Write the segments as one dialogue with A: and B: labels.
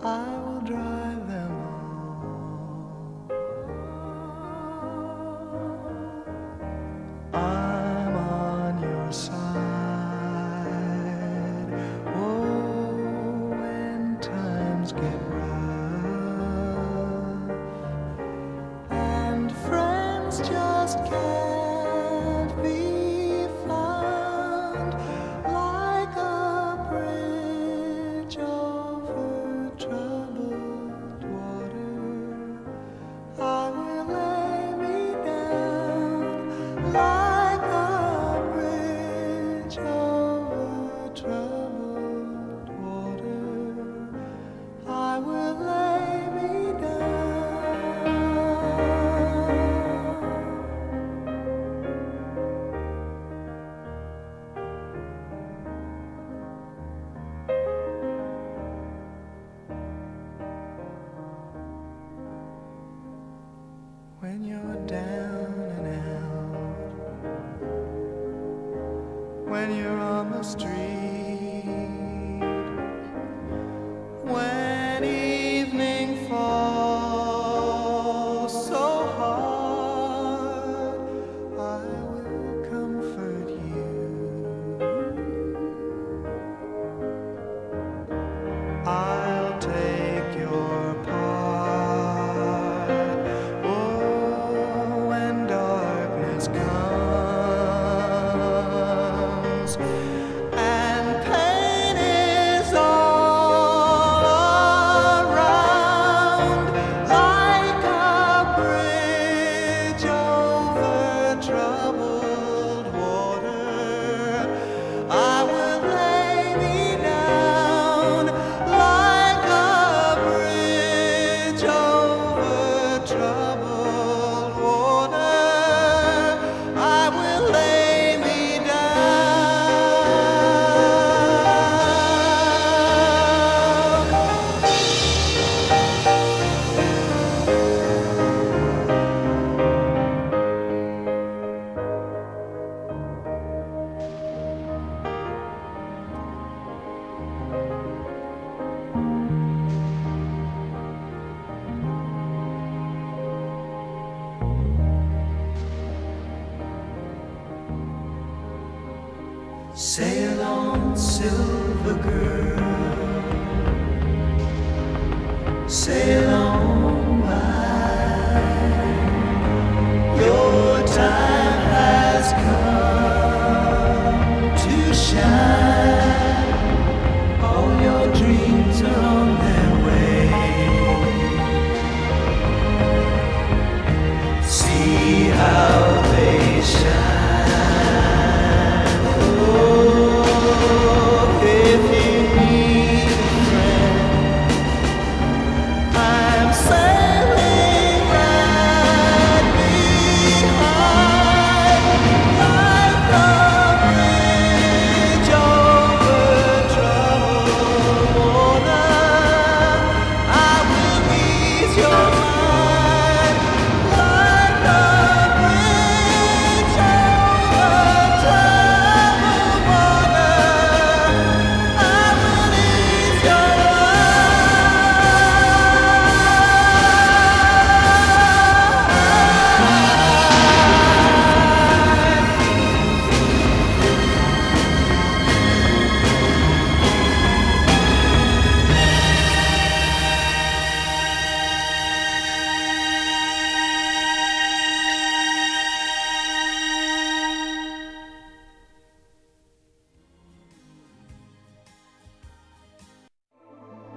A: I will drive them all. I'm on your side. Oh, when times get rough and friends just can't. when you're down and out, when you're on the street.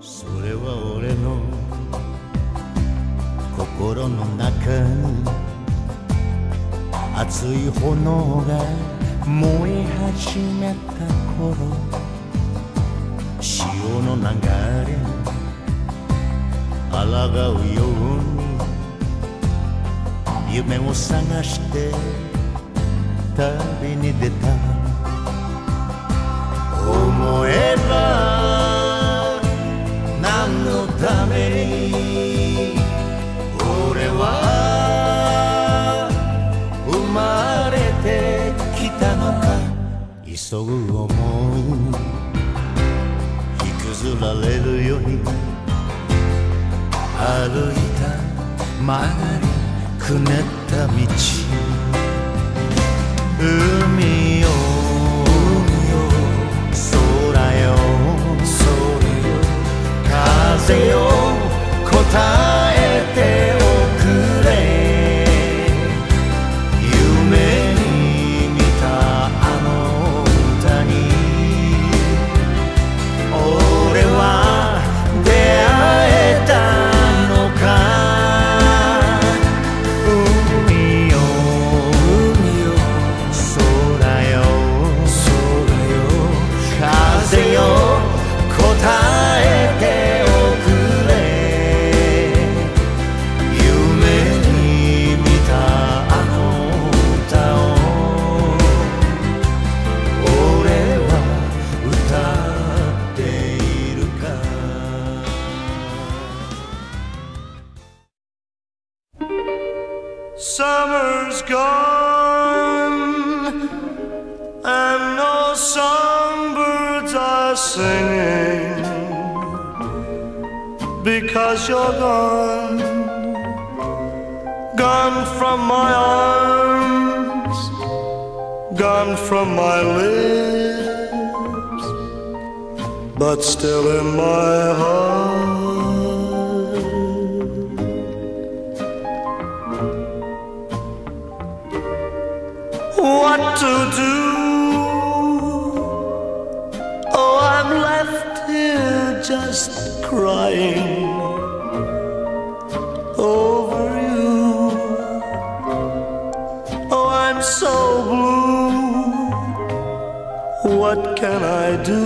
B: それは俺の心の中熱い炎が燃え始めた頃潮の流れ抗うように夢を探して旅に出た。思え急ぐ思う引き
A: ずられるように歩いた曲がりくねった道海よ海よ空よ空よ風よ答え
B: Summer's gone, and no songbirds are singing because you're gone, gone from my arms, gone from my lips, but still in my heart. To do. Oh, I'm left here just crying over you. Oh, I'm so blue. What can I do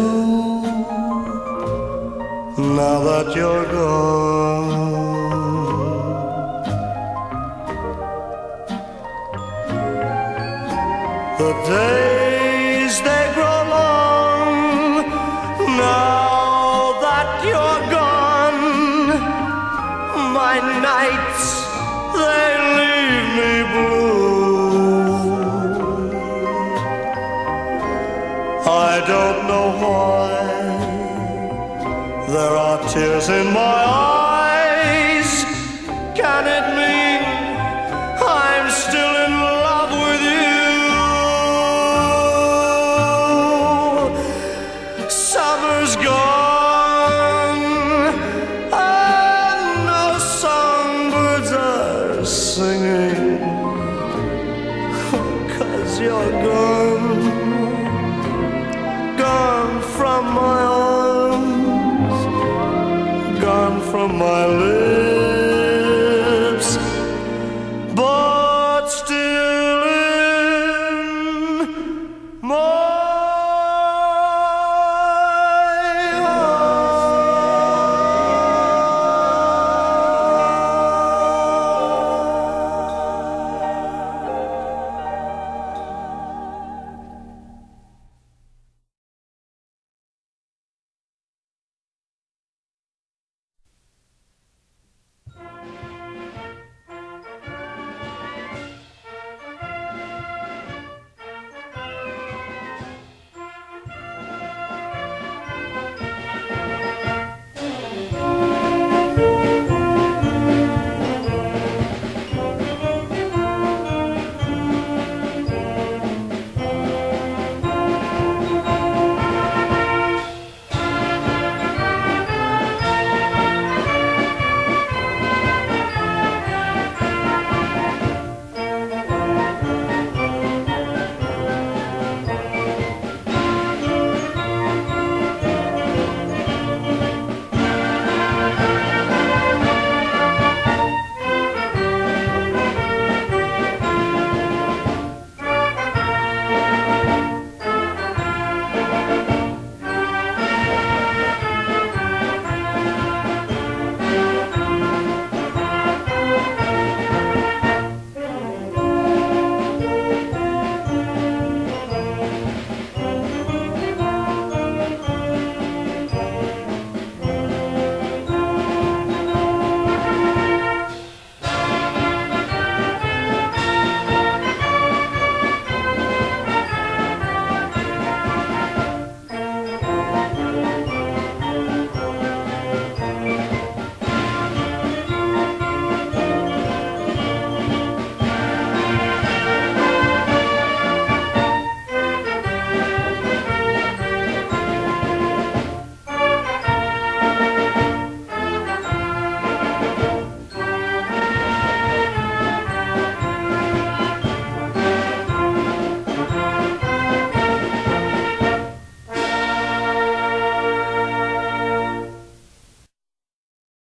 B: now that you're gone? Days they grow long now that you're gone. My nights they leave me blue. I don't know why there are tears in my eyes. Summer's gone,